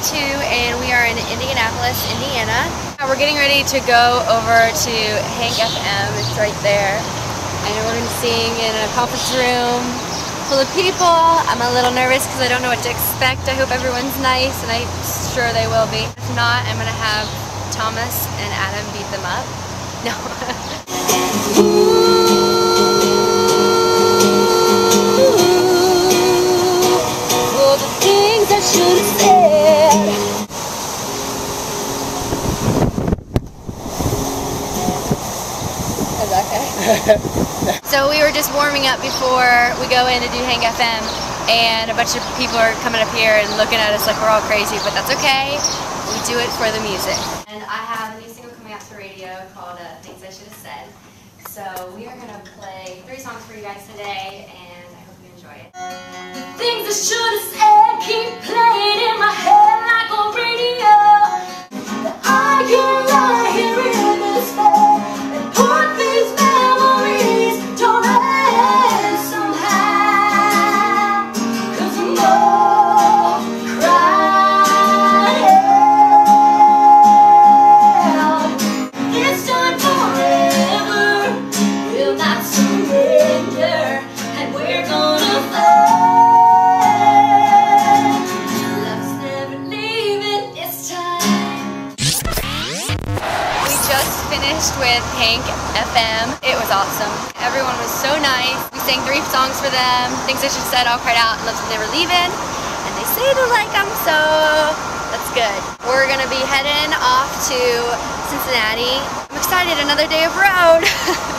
day two, and we are in Indianapolis, Indiana. Uh, we're getting ready to go over to Hank FM. It's right there. And we're going to sing in a conference room full of people. I'm a little nervous because I don't know what to expect. I hope everyone's nice, and I'm sure they will be. If not, I'm going to have Thomas and Adam beat them up. No. so we were just warming up before we go in to do Hank FM, and a bunch of people are coming up here and looking at us like we're all crazy, but that's okay. We do it for the music. And I have a new single coming out to radio called uh, Things I Should Have Said. So we are going to play three songs for you guys today, and I hope you enjoy it. Things I should have said keep playing just finished with Hank FM. It was awesome. Everyone was so nice. We sang three songs for them. Things I should said, all cried out, love's never leaving. And they say they like them, so that's good. We're gonna be heading off to Cincinnati. I'm excited, another day of road.